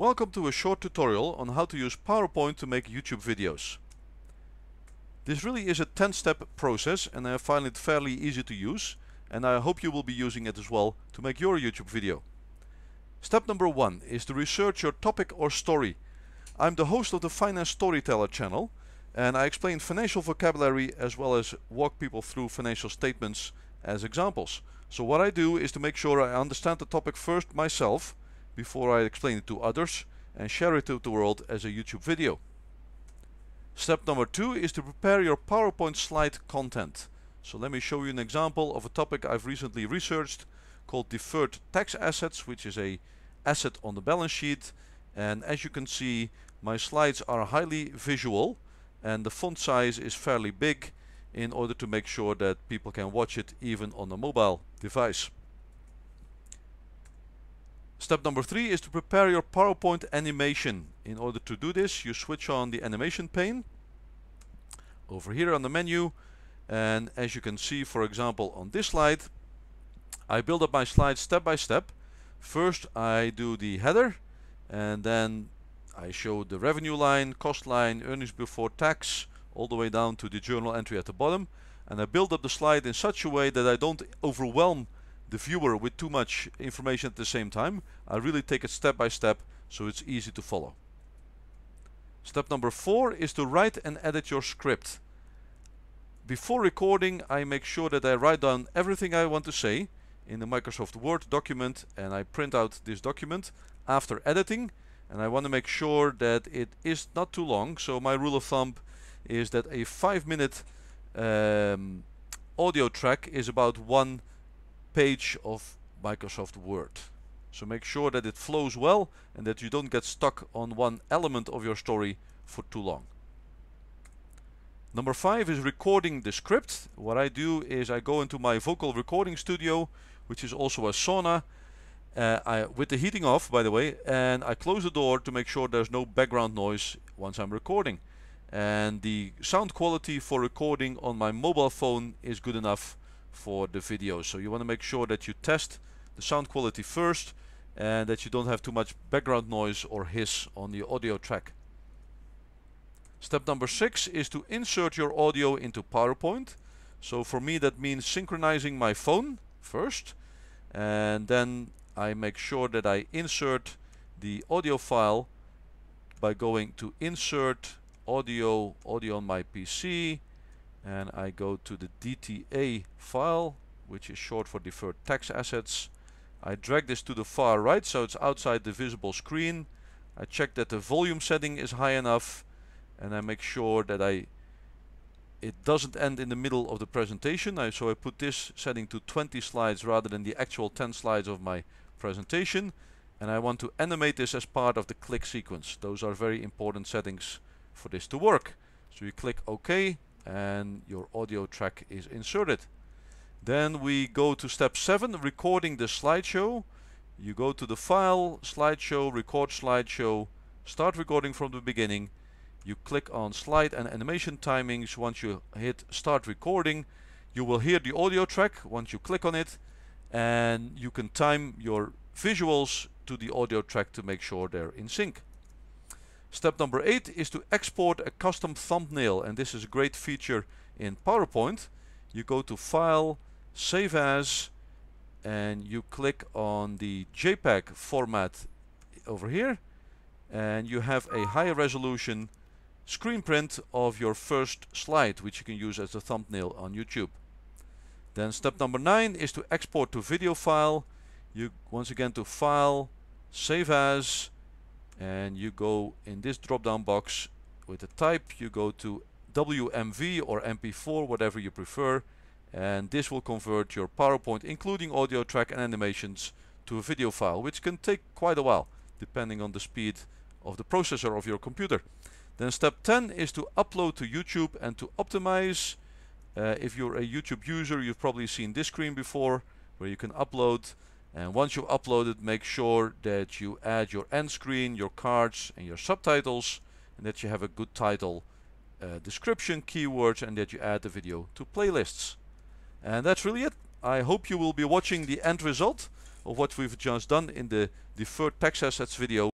Welcome to a short tutorial on how to use PowerPoint to make YouTube videos. This really is a 10 step process and I find it fairly easy to use and I hope you will be using it as well to make your YouTube video. Step number one is to research your topic or story. I'm the host of the Finance Storyteller channel and I explain financial vocabulary as well as walk people through financial statements as examples. So what I do is to make sure I understand the topic first myself before I explain it to others and share it to the world as a YouTube video. Step number two is to prepare your PowerPoint slide content. So let me show you an example of a topic I've recently researched called deferred tax assets which is a asset on the balance sheet and as you can see my slides are highly visual and the font size is fairly big in order to make sure that people can watch it even on a mobile device. Step number three is to prepare your PowerPoint animation. In order to do this, you switch on the animation pane over here on the menu. And as you can see, for example, on this slide, I build up my slide step by step. First, I do the header and then I show the revenue line, cost line, earnings before tax, all the way down to the journal entry at the bottom. And I build up the slide in such a way that I don't overwhelm the viewer with too much information at the same time. I really take it step by step so it's easy to follow. Step number four is to write and edit your script. Before recording I make sure that I write down everything I want to say in the Microsoft Word document and I print out this document after editing and I want to make sure that it is not too long so my rule of thumb is that a 5 minute um, audio track is about one page of Microsoft Word. So make sure that it flows well and that you don't get stuck on one element of your story for too long. Number five is recording the script. What I do is I go into my vocal recording studio, which is also a sauna, uh, I, with the heating off by the way, and I close the door to make sure there's no background noise once I'm recording. And the sound quality for recording on my mobile phone is good enough for the video. So you want to make sure that you test the sound quality first and that you don't have too much background noise or hiss on the audio track. Step number six is to insert your audio into PowerPoint. So for me that means synchronizing my phone first and then I make sure that I insert the audio file by going to insert audio audio on my PC and I go to the DTA file which is short for deferred tax assets. I drag this to the far right so it's outside the visible screen. I check that the volume setting is high enough and I make sure that I it doesn't end in the middle of the presentation. I, so I put this setting to 20 slides rather than the actual 10 slides of my presentation. And I want to animate this as part of the click sequence. Those are very important settings for this to work. So you click OK and your audio track is inserted. Then we go to step 7 recording the slideshow. You go to the file, slideshow, record slideshow, start recording from the beginning. You click on slide and animation timings. Once you hit start recording you will hear the audio track once you click on it and you can time your visuals to the audio track to make sure they're in sync. Step number 8 is to export a custom thumbnail and this is a great feature in PowerPoint. You go to File, Save As and you click on the JPEG format over here and you have a high resolution screen print of your first slide which you can use as a thumbnail on YouTube. Then step number 9 is to export to video file. You once again to File, Save As and you go in this drop down box with the type you go to WMV or MP4 whatever you prefer and this will convert your PowerPoint including audio track and animations to a video file which can take quite a while depending on the speed of the processor of your computer. Then step 10 is to upload to YouTube and to optimize. Uh, if you're a YouTube user you've probably seen this screen before where you can upload and once you upload it make sure that you add your end screen your cards and your subtitles and that you have a good title uh, description keywords and that you add the video to playlists. And that's really it. I hope you will be watching the end result of what we've just done in the deferred tax assets video